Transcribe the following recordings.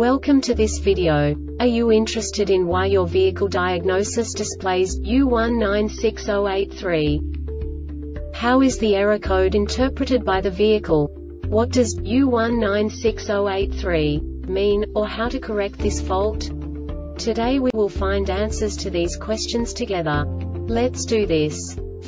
Welcome to this video. Are you interested in why your vehicle diagnosis displays U196083? How is the error code interpreted by the vehicle? What does U196083 mean, or how to correct this fault? Today we will find answers to these questions together. Let's do this.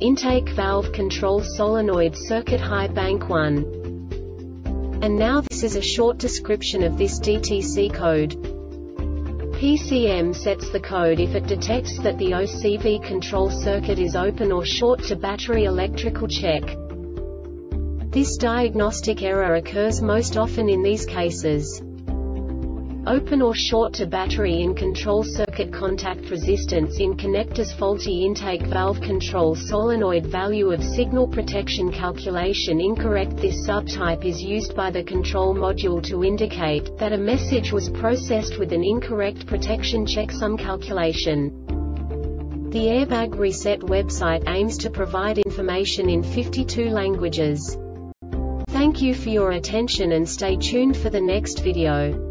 Intake valve control solenoid circuit high bank 1. And now this is a short description of this DTC code. PCM sets the code if it detects that the OCV control circuit is open or short to battery electrical check. This diagnostic error occurs most often in these cases open or short to battery in control circuit contact resistance in connectors faulty intake valve control solenoid value of signal protection calculation incorrect This subtype is used by the control module to indicate that a message was processed with an incorrect protection checksum calculation. The Airbag Reset website aims to provide information in 52 languages. Thank you for your attention and stay tuned for the next video.